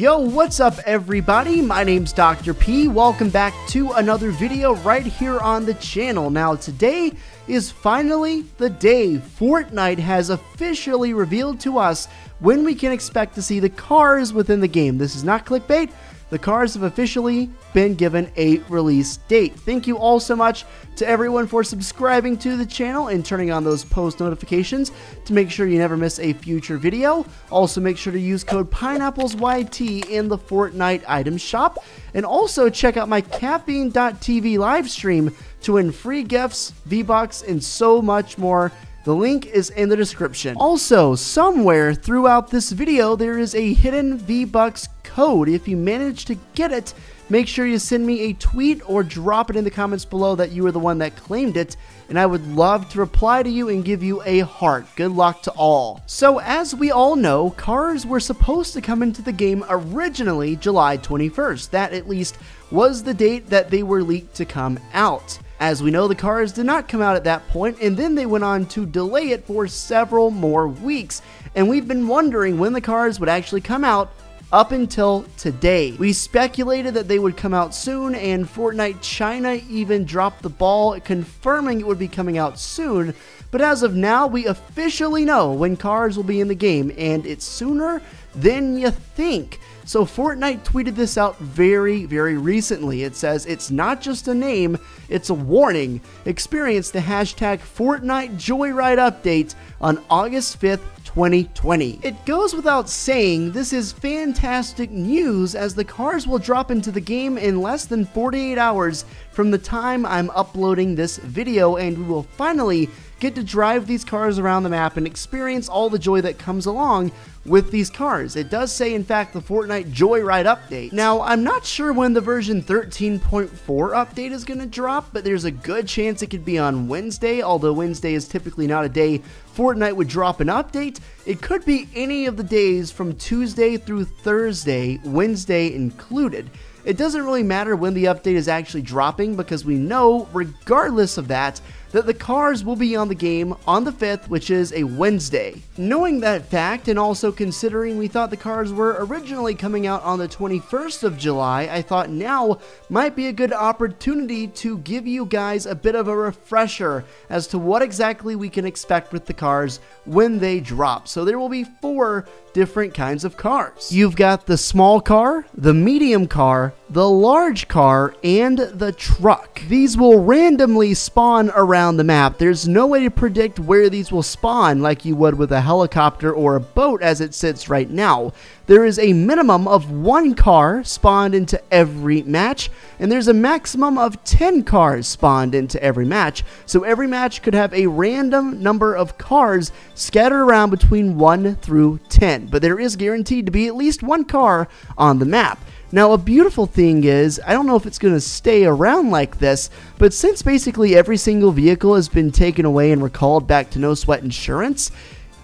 Yo, what's up everybody? My name's Dr. P. Welcome back to another video right here on the channel. Now today is finally the day Fortnite has officially revealed to us when we can expect to see the cars within the game. This is not clickbait the cars have officially been given a release date. Thank you all so much to everyone for subscribing to the channel and turning on those post notifications to make sure you never miss a future video. Also, make sure to use code PINEAPPLEZYT in the Fortnite item shop. And also, check out my Caffeine.tv live stream to win free gifts, V-Bucks, and so much more the link is in the description. Also, somewhere throughout this video, there is a hidden V-Bucks code. If you manage to get it, make sure you send me a tweet or drop it in the comments below that you were the one that claimed it, and I would love to reply to you and give you a heart. Good luck to all. So, as we all know, cars were supposed to come into the game originally July 21st. That, at least, was the date that they were leaked to come out. As we know, the cars did not come out at that point, and then they went on to delay it for several more weeks. And we've been wondering when the cars would actually come out up until today. We speculated that they would come out soon, and Fortnite China even dropped the ball, confirming it would be coming out soon. But as of now, we officially know when cars will be in the game, and it's sooner than you think. So Fortnite tweeted this out very, very recently. It says, It's not just a name, it's a warning. Experience the hashtag Fortnite Joyride update on August 5th, 2020. It goes without saying, this is fantastic news as the cars will drop into the game in less than 48 hours from the time I'm uploading this video, and we will finally get to drive these cars around the map and experience all the joy that comes along with these cars. It does say, in fact, the Fortnite Joyride update. Now, I'm not sure when the version 13.4 update is going to drop, but there's a good chance it could be on Wednesday, although Wednesday is typically not a day Fortnite would drop an update. It could be any of the days from Tuesday through Thursday, Wednesday included. It doesn't really matter when the update is actually dropping because we know, regardless of that, that the cars will be on the game on the 5th, which is a Wednesday. Knowing that fact, and also considering we thought the cars were originally coming out on the 21st of July, I thought now might be a good opportunity to give you guys a bit of a refresher as to what exactly we can expect with the cars when they drop. So there will be four different kinds of cars. You've got the small car, the medium car, the large car, and the truck. These will randomly spawn around the map. There's no way to predict where these will spawn like you would with a helicopter or a boat as it sits right now. There is a minimum of one car spawned into every match, and there's a maximum of 10 cars spawned into every match. So every match could have a random number of cars scattered around between 1 through 10, but there is guaranteed to be at least one car on the map. Now, a beautiful thing is, I don't know if it's going to stay around like this, but since basically every single vehicle has been taken away and recalled back to no sweat insurance,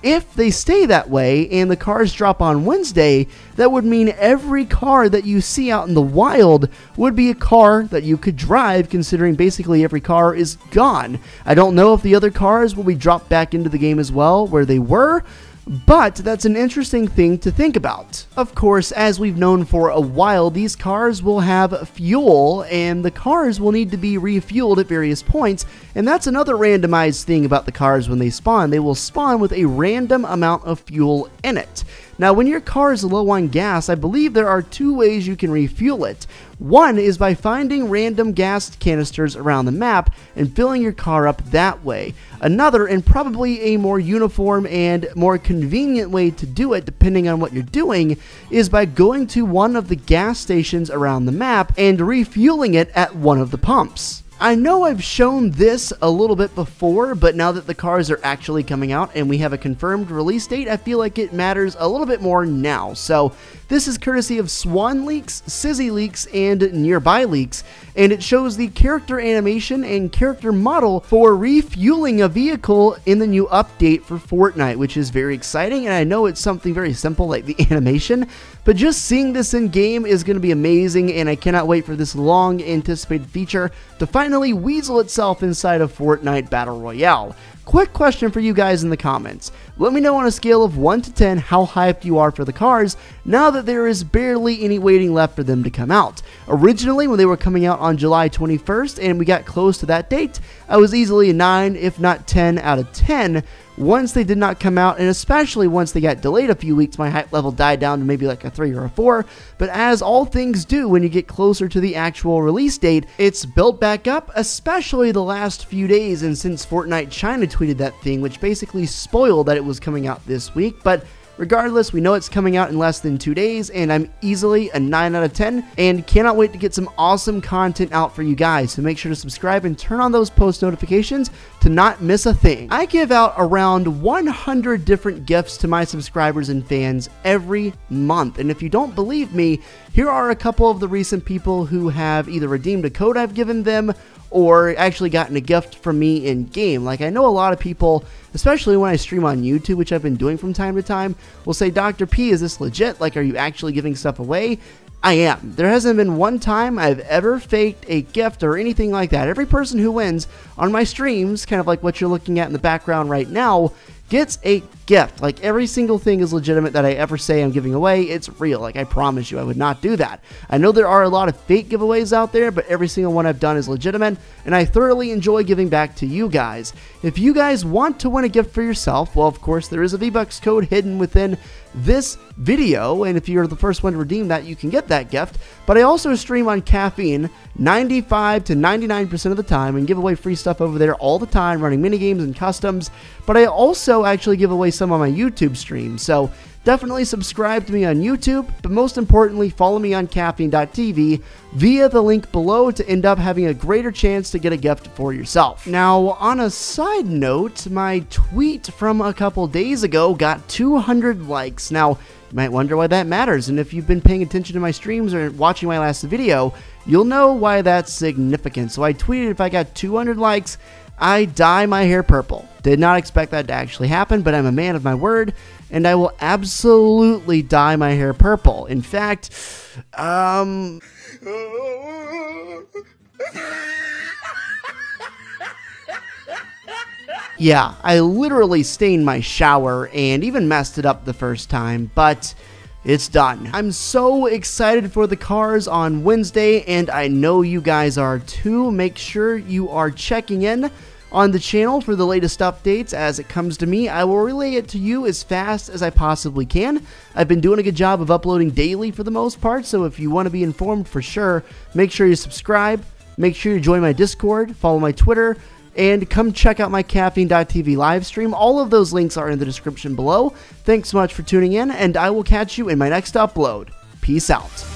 if they stay that way and the cars drop on Wednesday, that would mean every car that you see out in the wild would be a car that you could drive, considering basically every car is gone. I don't know if the other cars will be dropped back into the game as well, where they were, but that's an interesting thing to think about. Of course, as we've known for a while, these cars will have fuel, and the cars will need to be refueled at various points, and that's another randomized thing about the cars when they spawn. They will spawn with a random amount of fuel in it. Now, when your car is low on gas, I believe there are two ways you can refuel it. One is by finding random gas canisters around the map and filling your car up that way. Another, and probably a more uniform and more convenient way to do it, depending on what you're doing, is by going to one of the gas stations around the map and refueling it at one of the pumps. I know I've shown this a little bit before, but now that the cars are actually coming out and we have a confirmed release date, I feel like it matters a little bit more now. So this is courtesy of Swan Leaks, Sizzy Leaks, and Nearby Leaks, and it shows the character animation and character model for refueling a vehicle in the new update for Fortnite, which is very exciting, and I know it's something very simple like the animation, but just seeing this in game is going to be amazing, and I cannot wait for this long anticipated feature to finally weasel itself inside of Fortnite Battle Royale. quick question for you guys in the comments. Let me know on a scale of 1 to 10 how hyped you are for the cars now that there is barely any waiting left for them to come out. Originally, when they were coming out on July 21st and we got close to that date, I was easily a 9, if not 10 out of 10 once they did not come out, and especially once they got delayed a few weeks, my hype level died down to maybe like a 3 or a 4. But as all things do when you get closer to the actual release date, it's built back up, especially the last few days. And since Fortnite China tweeted that thing, which basically spoiled that it was coming out this week, but Regardless, we know it's coming out in less than two days, and I'm easily a 9 out of 10, and cannot wait to get some awesome content out for you guys. So make sure to subscribe and turn on those post notifications to not miss a thing. I give out around 100 different gifts to my subscribers and fans every month, and if you don't believe me, here are a couple of the recent people who have either redeemed a code I've given them or actually gotten a gift from me in game. Like, I know a lot of people, especially when I stream on YouTube, which I've been doing from time to time, will say, Dr. P, is this legit? Like, are you actually giving stuff away? I am. There hasn't been one time I've ever faked a gift or anything like that. Every person who wins on my streams, kind of like what you're looking at in the background right now, gets a gift. Like every single thing is legitimate that I ever say I'm giving away. It's real. Like I promise you, I would not do that. I know there are a lot of fake giveaways out there, but every single one I've done is legitimate, and I thoroughly enjoy giving back to you guys. If you guys want to win a gift for yourself, well, of course, there is a V-Bucks code hidden within this video, and if you're the first one to redeem that, you can get that gift. But I also stream on Caffeine 95 to 99% of the time and give away free stuff over there all the time, running mini games and customs. But I actually give away some on my YouTube stream. So definitely subscribe to me on YouTube, but most importantly, follow me on caffeine.tv via the link below to end up having a greater chance to get a gift for yourself. Now, on a side note, my tweet from a couple days ago got 200 likes. Now, you might wonder why that matters, and if you've been paying attention to my streams or watching my last video, you'll know why that's significant. So I tweeted if I got 200 likes, I dye my hair purple. Did not expect that to actually happen, but I'm a man of my word, and I will absolutely dye my hair purple. In fact, um. Yeah, I literally stained my shower and even messed it up the first time, but it's done. I'm so excited for the cars on Wednesday, and I know you guys are too. Make sure you are checking in on the channel for the latest updates as it comes to me. I will relay it to you as fast as I possibly can. I've been doing a good job of uploading daily for the most part, so if you want to be informed for sure, make sure you subscribe, make sure you join my Discord, follow my Twitter, and come check out my caffeine.tv live stream. All of those links are in the description below. Thanks so much for tuning in, and I will catch you in my next upload. Peace out.